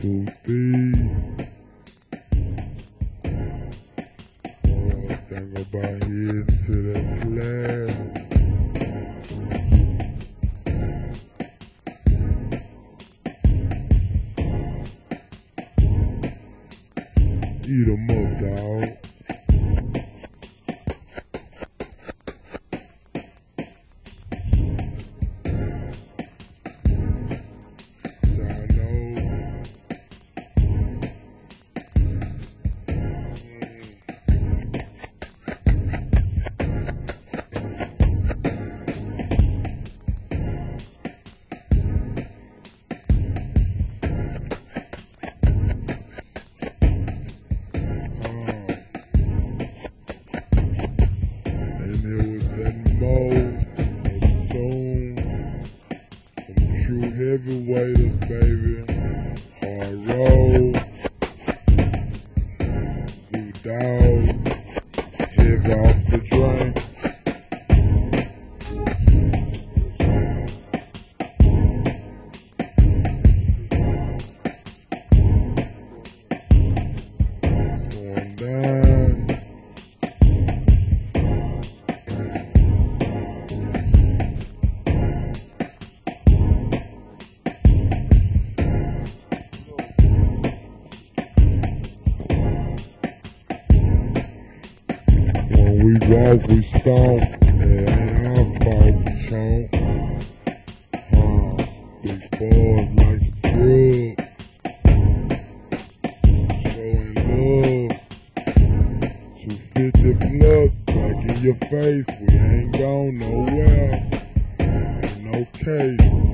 two, three. Stomp. It ain't our fault, chump. Huh? Big boys like to drug. Showing love. 250 plus, back in your face. We ain't gone nowhere. Ain't no case.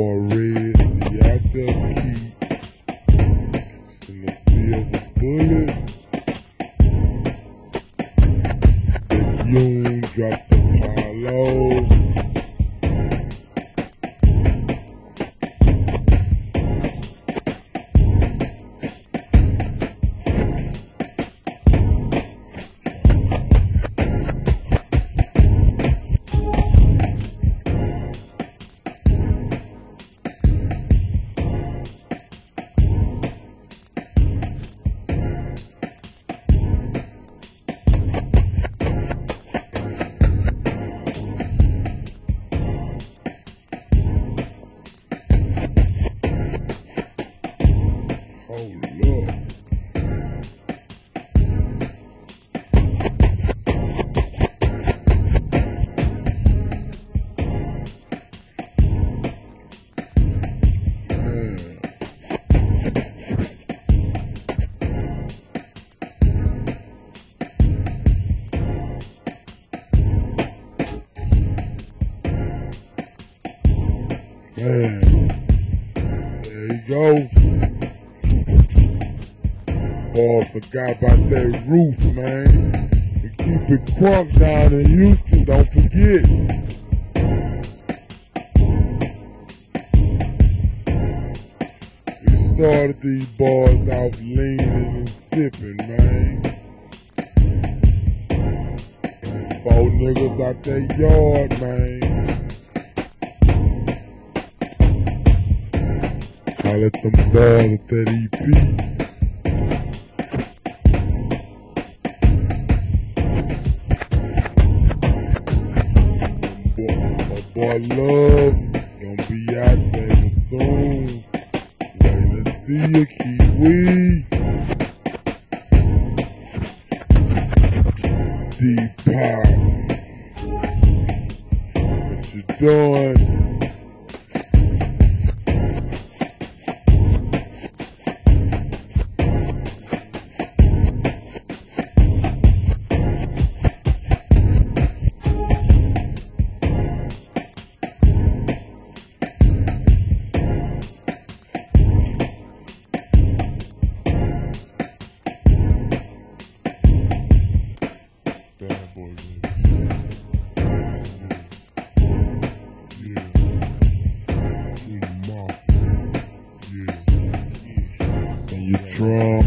Holla Oh, forgot about that roof, man. We keep it crunk down in Houston, don't forget. We started these boys out leaning and sipping, man. Four niggas out that yard, man. I let them ball at that EP. Love, gonna be out there soon. To see you, Kiwi. Deep Power. What you doing? Yeah. And you try.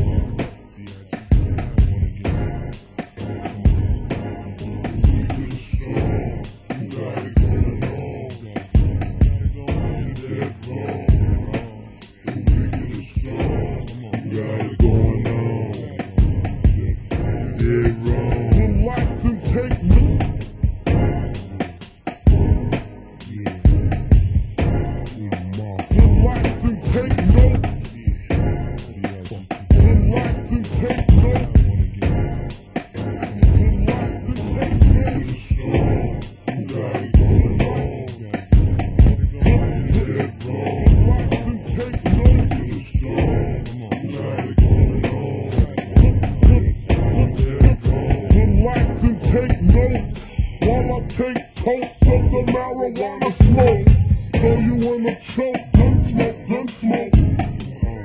Marijuana smoke. Throw you in the choke, gun smoke, gun smoke.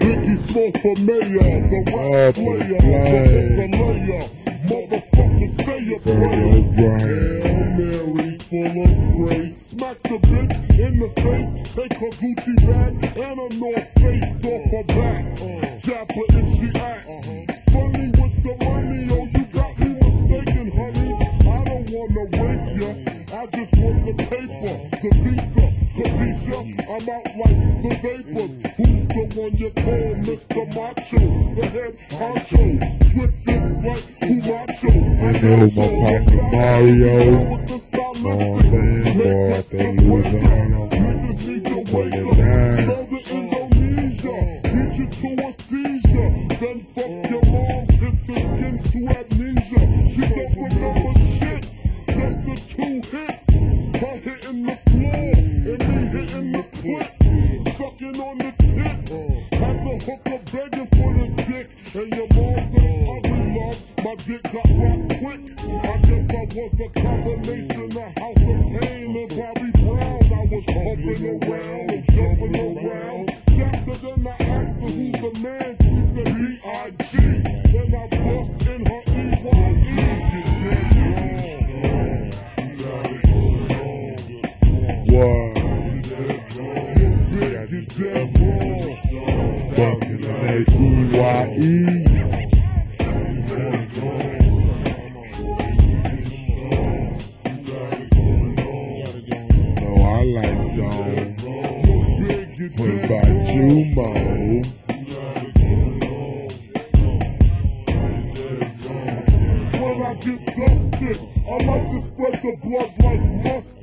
Biggie smoke for mayor, the rap slayer, the layer. Motherfucker, say your prayers. Hail Mary, full of grace. Smack the bitch in the face, take her Gucci bag and a North Face off her back. Uh, Jab her if she act. Funny with the money, oh, I just want the paper, the pizza, the pizza. I'm out like the vapors. Who's the one you call Mr. Macho? The head honcho. Swift this like Camacho. I know my partner Mario. I'm saying? Boy, I think Louisiana. Niggas need hits. Her hitting the floor. And me hitting the clips. Sucking on the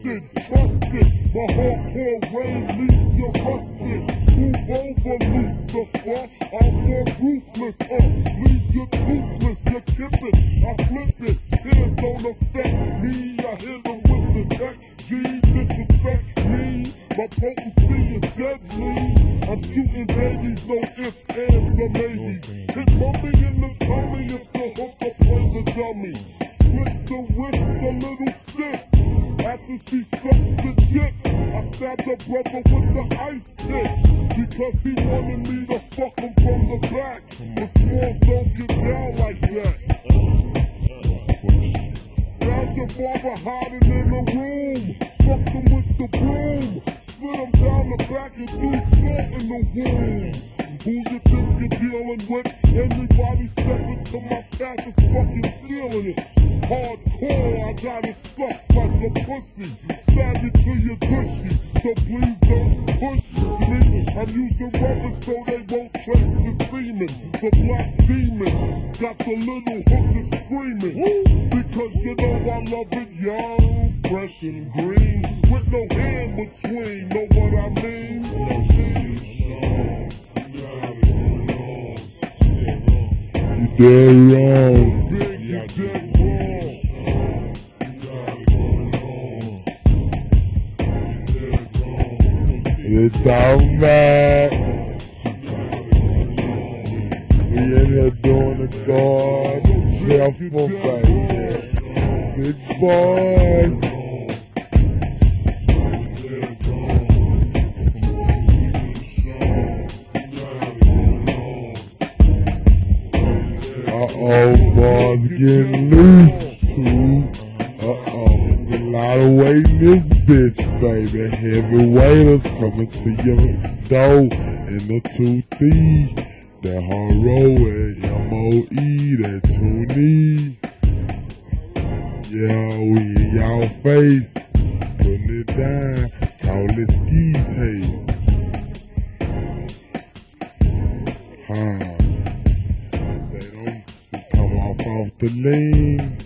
mustard. Trusted, my hardcore rain leaves you rusted. Move over, Lucifer. I'm more ruthless. Uh, leave you toothless. You kip it, I flip it. Tears don't affect me. I hit them with the tech. G's disrespect me. My potency is deadly. I'm shooting babies, no ifs, ands, or maybes. Hit mommy in the tummy if the hooker plays a dummy. Split the wrist, a little sis. After she sucked the dick, I stabbed her brother with the ice pick. Because he wanted me to fuck him from the back. The smalls don't get down like that. Found your father hiding in the room. Fucked him with the broom. Split him down the back and threw salt in the wound. Who you think you're dealing with? Anybody step into my path is fucking feeling it. Hardcore, I gotta sucked like a pussy. Stab it to your gushy, so please don't push me. I'm using rubber so they won't trace the semen. The black demon got the little hooker screaming. Because you know I love it young, fresh and green. With no hand between, know what I mean? You wrong. It's all back. We in here doing the guard. Shuffle, baby. Good boys. Uh-oh, boys getting loose too. Uh-oh, there's a lot of weight in this bitch, baby. Heavy waiters coming to your door. And the two thieves, that hard roll at M-O-E, that Yeah, we in y'all face, putting it down, call it ski taste. Huh. Stay on, come off off the lane.